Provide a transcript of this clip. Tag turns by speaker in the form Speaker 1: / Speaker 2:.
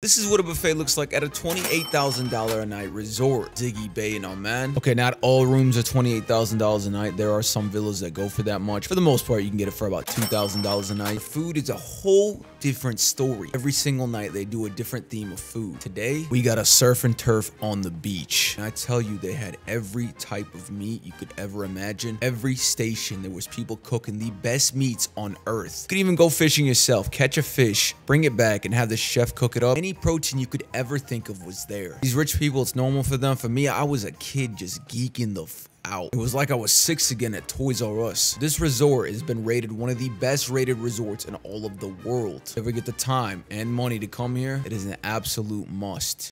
Speaker 1: This is what a buffet looks like at a $28,000 a night resort. Diggy Bay and oh, all, man. Okay, not all rooms are $28,000 a night. There are some villas that go for that much. For the most part, you can get it for about $2,000 a night. Food is a whole different story. Every single night, they do a different theme of food. Today, we got a surf and turf on the beach. And I tell you, they had every type of meat you could ever imagine. Every station, there was people cooking the best meats on earth. You could even go fishing yourself, catch a fish, bring it back, and have the chef cook it up. Any protein you could ever think of was there. These rich people, it's normal for them. For me, I was a kid just geeking the out. It was like I was six again at Toys R Us. This resort has been rated one of the best rated resorts in all of the world. If you ever get the time and money to come here, it is an absolute must.